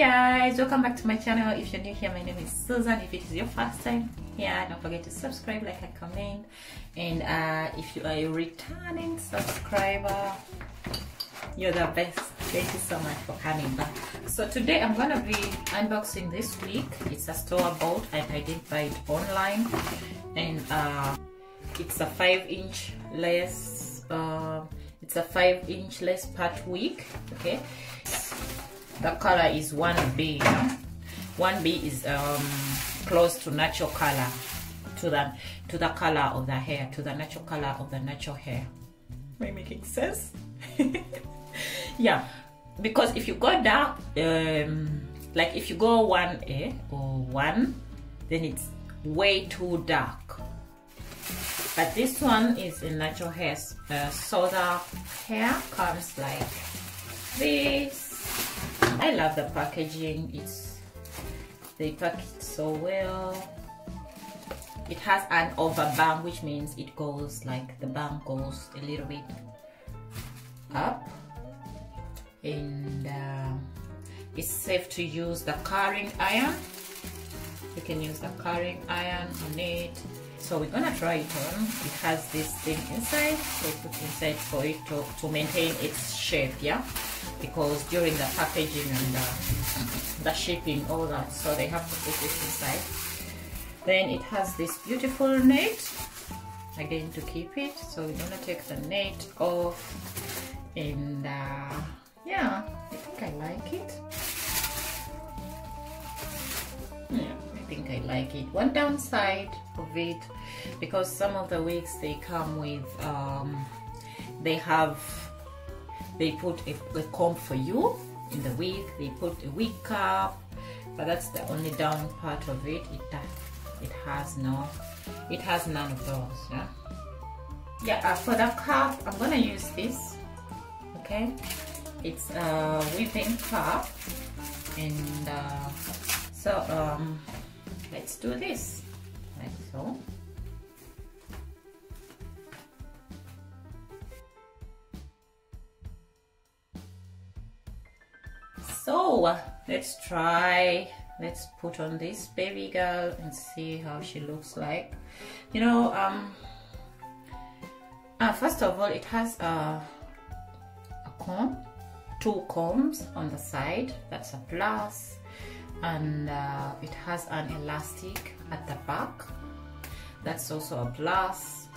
guys welcome back to my channel. If you're new here my name is Suzan. If it is your first time here don't forget to subscribe like and comment. And uh, if you are a returning subscriber you're the best. Thank you so much for coming back. So today i'm gonna be unboxing this week. It's a store bought and i did buy it online. And uh, it's a five inch less uh, it's a five inch less part wig okay the color is 1b 1b is um, close to natural color to the to the color of the hair to the natural color of the natural hair. Am i making sense yeah because if you go dark um, like if you go 1a or 1 then it's way too dark. But this one is in natural hair uh, so the hair comes like this I love the packaging. It's they pack it so well. It has an overbang, which means it goes like the bang goes a little bit up, and uh, it's safe to use the curling iron. You can use the curling iron on it. So we're gonna try it on. It has this thing inside, so put inside for it to, to maintain its shape, yeah because during the packaging and the, the shipping all that so they have to put this inside. Then it has this beautiful net again to keep it. So we're gonna take the net off and uh, yeah I think I like it. Yeah I think I like it. One downside of it because some of the wigs they come with um, they have they put a, a comb for you in the wig they put a wig cap but that's the only down part of it. It it has no it has none of those yeah? Yeah uh, for the cap i'm gonna use this okay? It's a weaving cap and uh, so um let's do this like so let's try let's put on this baby girl and see how she looks like. You know um uh, first of all it has a, a comb two combs on the side. That's a plus. And uh, it has an elastic at the back. That's also a plus.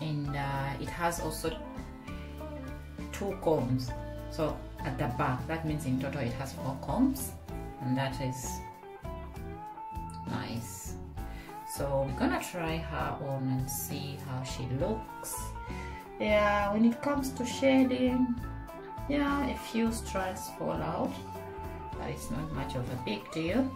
And uh, it has also two combs. So at the back. That means in total it has four combs and that is nice. So we're gonna try her on and see how she looks. Yeah when it comes to shading yeah a few strands fall out but it's not much of a big deal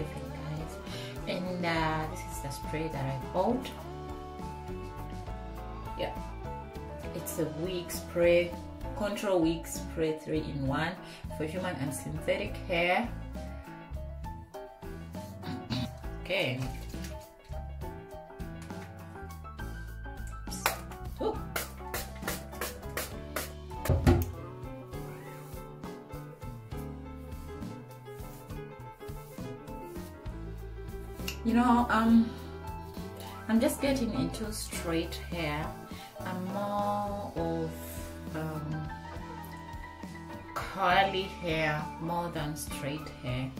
guys? And uh, this is the spray that I bought. Yeah, it's a wig spray, control wig spray 3 in 1 for human and synthetic hair. okay. You know um i'm just getting into straight hair. I'm more of um, curly hair more than straight hair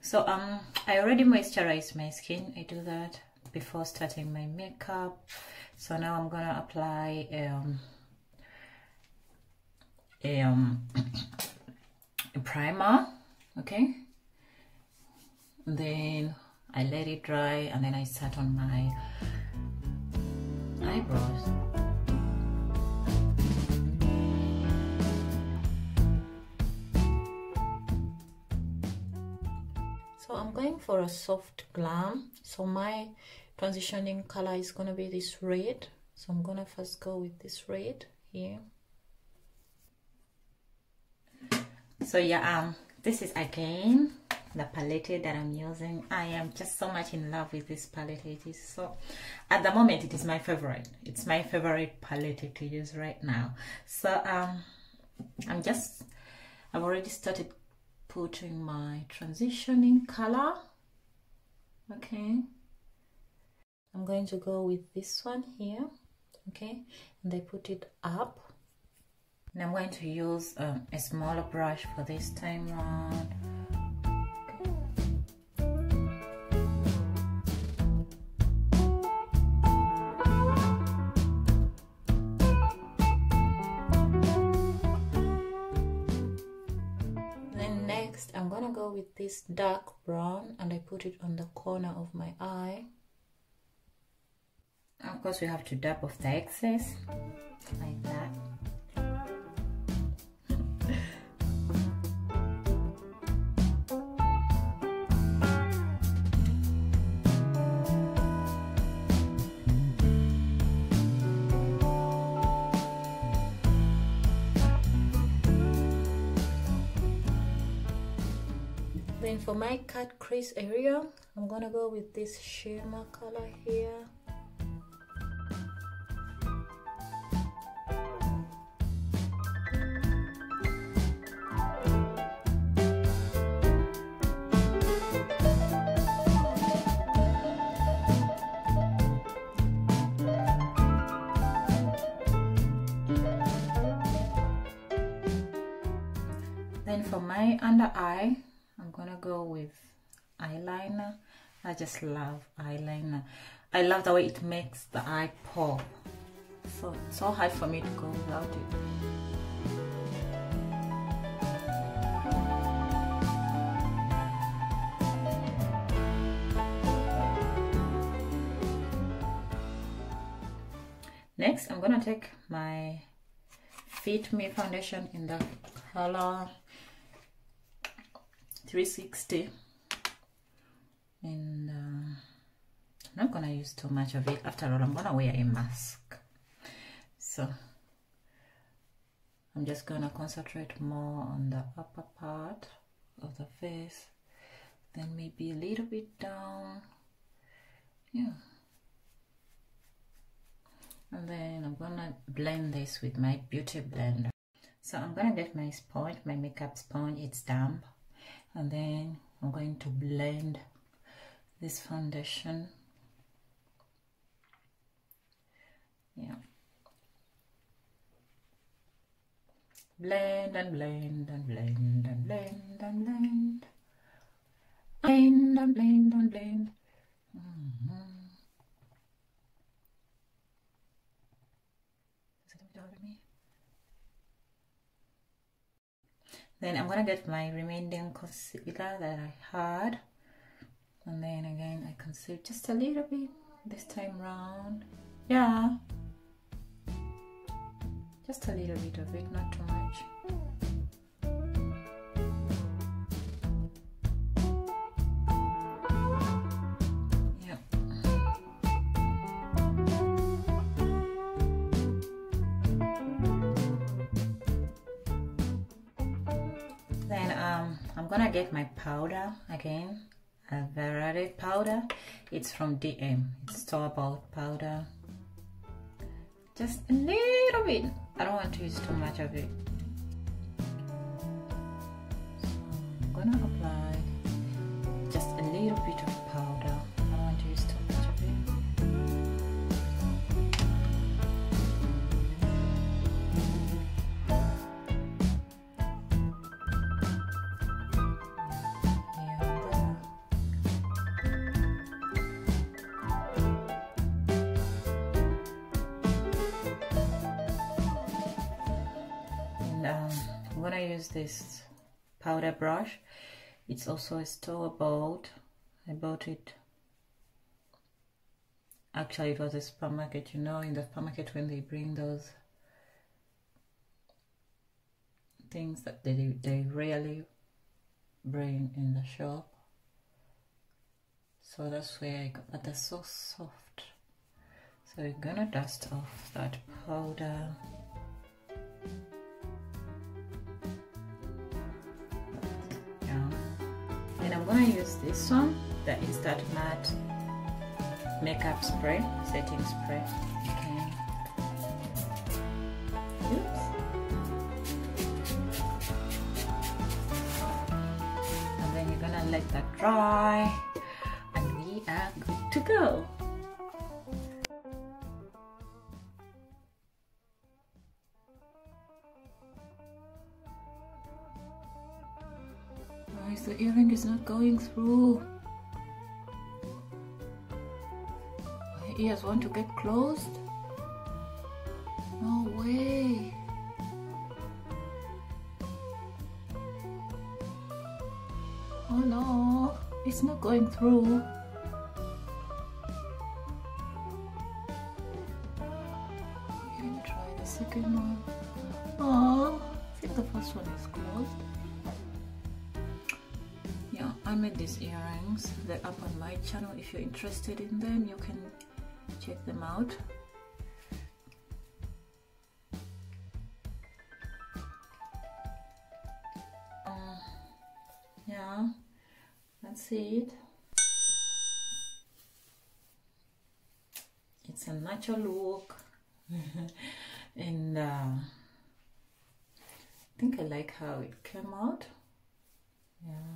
so um i already moisturized my skin. I do that before starting my makeup. So now i'm gonna apply um a, um, a primer okay? Then I let it dry and then I sat on my eyebrows so I'm going for a soft glam. So my transitioning color is gonna be this red. So I'm gonna first go with this red here. So yeah um this is again the palette that i'm using. I am just so much in love with this palette. It is so at the moment it is my favorite. It's my favorite palette to use right now. So um i'm just i've already started putting my transitioning color. Okay. I'm going to go with this one here. Okay. And i put it up. And I'm going to use um, a smaller brush for this time round this dark brown and I put it on the corner of my eye. Of course we have to dab off the excess like that my cut crease area I'm gonna go with this shimmer color here. Then for my under eye go with eyeliner. I just love eyeliner. I love the way it makes the eye pop. So it's so hard for me to go without it. Next I'm gonna take my Fit Me foundation in the color 360 and uh, I'm not gonna use too much of it. After all I'm gonna wear a mask. So I'm just gonna concentrate more on the upper part of the face. Then maybe a little bit down. Yeah. And then I'm gonna blend this with my beauty blender. So I'm gonna get my sponge my makeup sponge. It's damp and then I'm going to blend this foundation. Yeah. Blend and blend and blend and blend and blend. Blend and blend and blend. Mm -hmm. Then I'm gonna get my remaining concealer that I had. And then again I conceal just a little bit this time round. Yeah. Just a little bit of it not too much I'm gonna get my powder again a variety powder. It's from DM it's store-bought powder. Just a little bit. I don't want to use too much of it. So I'm gonna apply just a little bit of powder use this powder brush. It's also a store bought I bought it. Actually it was a supermarket you know in the supermarket when they bring those things that they, they rarely bring in the shop. So that's where I got but they're so soft. So we're gonna dust off that powder gonna use this one the Instant Matte makeup spray setting spray. Okay. Oops. And then you're gonna let that dry and we are good to go Is the earring is not going through? My ears want to get closed? No way. Oh no, it's not going through. Let me try the second one. Oh, I think the first one is closed. I made these earrings. They're up on my channel. If you're interested in them, you can check them out. Uh, yeah, that's it. It's a natural look, and uh, I think I like how it came out. Yeah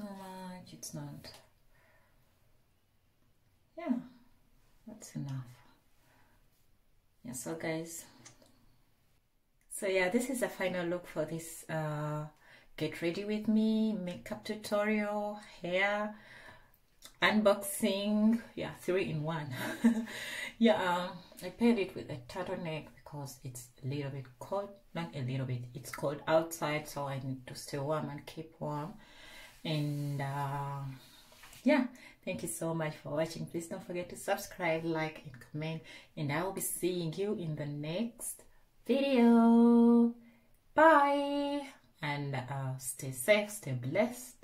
too much it's not. Yeah that's enough. Yeah so guys so yeah this is the final look for this uh get ready with me makeup tutorial hair unboxing yeah three in one. Yeah um, i paired it with a turtleneck because it's a little bit cold not a little bit it's cold outside so i need to stay warm and keep warm and uh, yeah thank you so much for watching. Please don't forget to subscribe like and comment. And i will be seeing you in the next video. Bye. And uh, stay safe stay blessed.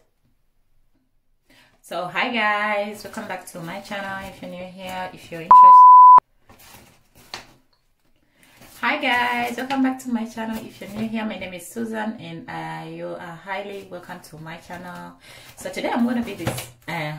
So hi guys. Welcome back to my channel. If you're new here if you're interested guys welcome back to my channel. If you're new here my name is suzan and uh, you are highly welcome to my channel. So today i'm going to be this uh